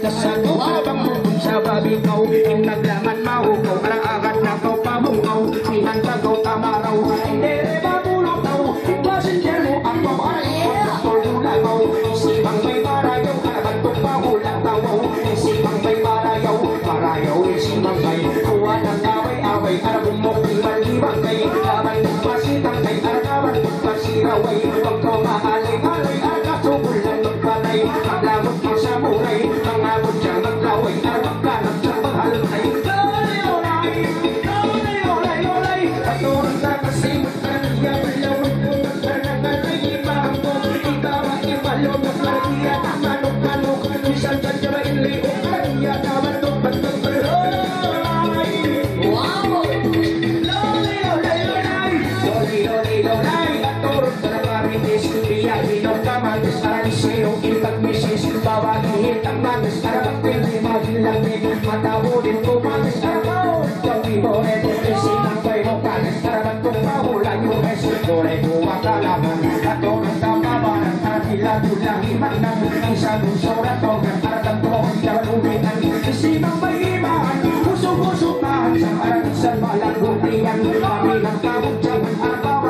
ligtas sa tuwabang bubog sa babigaw Ang naglaman mahugaw, maraagat na kaw pabungaw Pinantagaw tamaraw, hindi rin mabulutaw Passenger mo ang babae, pagkakol mo lagaw Sipang may marayaw, kanabantok pa ulang tawaw Sipang may marayaw, marayaw rin si Mangay Kuha ng away-away, karabong mo pingbang-ibang kay Laban ng pasitang kay, aranawan ng pasiraway Pagkamahalay-halay Usok-usok na sa araw sa malang buti ang kami ng tawag sa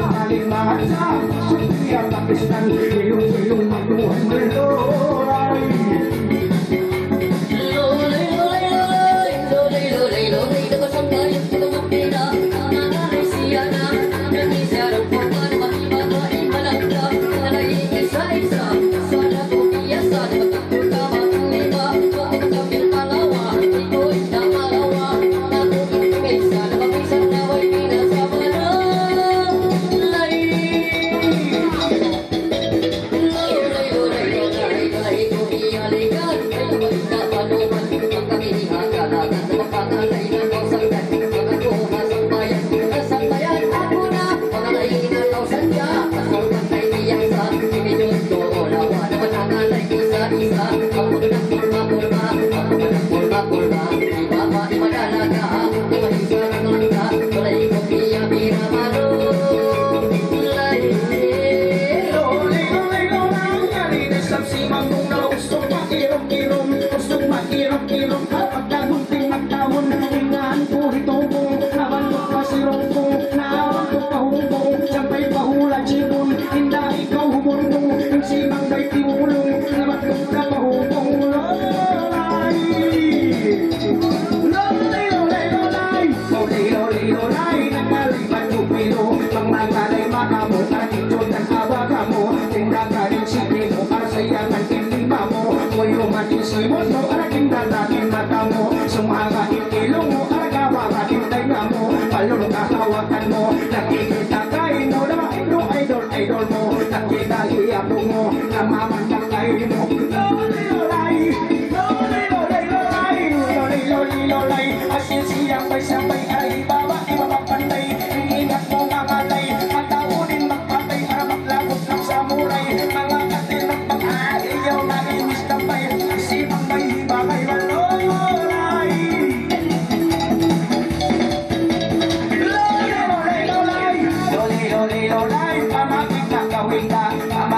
I'm Kali mata Setiap Pakistan Beliau-beliau the berdoa I'm gonna kayo mo. Don't be alive.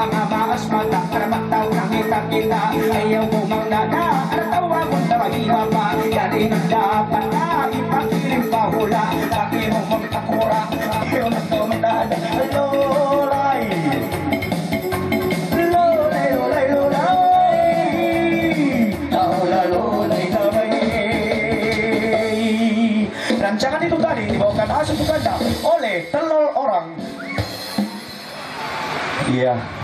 mga bakas mga karamatang nakita-kita Ayaw ko mang nakaaratawa kung pa dapat na ipakiling hula Lagi mong magtakura Ayaw na tumatad Lolay Lolay, Rancangan itu tadi dibawakan Asuh Uganda oleh telur orang Iya. Yeah.